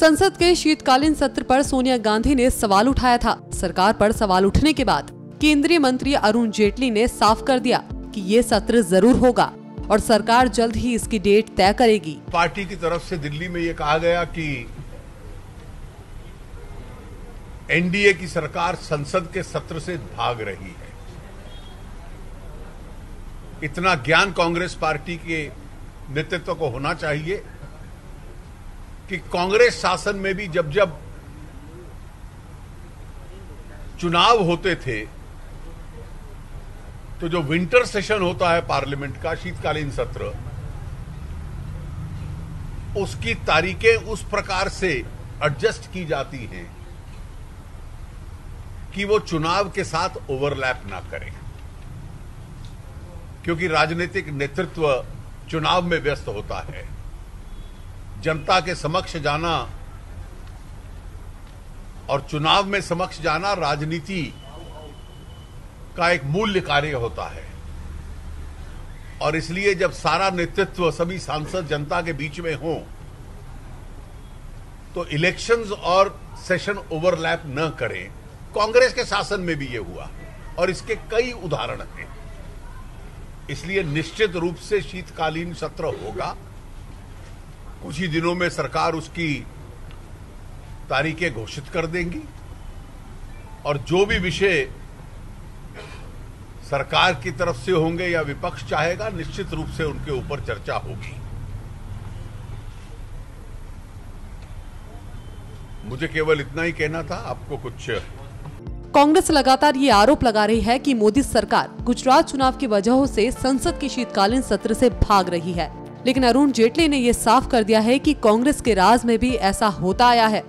संसद के शीतकालीन सत्र पर सोनिया गांधी ने सवाल उठाया था। सरकार पर सवाल उठने के बाद केंद्रीय मंत्री अरुण जेटली ने साफ़ कर दिया कि ये सत्र ज़रूर होगा और सरकार जल्द ही इसकी डेट तय करेगी। पार्टी की तरफ़ से दिल्ली में ये कहा गया कि एनडीए की सरकार संसद के सत्र से भाग रही है। इतना ज्ञान कांग्रेस पार्टी के नेतृत्व को होना चाहिए। कि कांग्रेस शासन में भी जब जब चुनाव होते थे तो जो विंटर सेशन होता है पार्लियामेंट का, शीतकालीन सत्र, उसकी तारीखें उस प्रकार से एडजस्ट की जाती हैं कि वो चुनाव के साथ ओवरलैप ना करें। क्योंकि राजनीतिक नेतृत्व चुनाव में व्यस्त होता है। जनता के समक्ष जाना और चुनाव में समक्ष जाना राजनीति का एक मूल्य कार्य होता है। और इसलिए जब सारा नेतृत्व, सभी सांसद जनता के बीच में हो तो इलेक्शंस और सेशन ओवरलैप न करें। कांग्रेस के शासन में भी ये हुआ और इसके कई उदाहरण हैं। इसलिए निश्चित रूप से शीतकालीन सत्र होगा। कुछ ही दिनों में सरकार उसकी तारीखें घोषित कर देंगी और जो भी विषय सरकार की तरफ़ से होंगे या विपक्ष चाहेगा, निश्चित रूप से उनके ऊपर चर्चा होगी। मुझे केवल इतना ही कहना था, आपको कुछ कांग्रेस लगातार ये आरोप लगा रही है कि मोदी सरकार गुजरात चुनाव की वजहों से संसद के शीतकालीन सत्र से भाग रही है। लेकिन अरुण जेटली ने यह साफ़ कर दिया है कि कांग्रेस के राज में भी ऐसा होता आया है।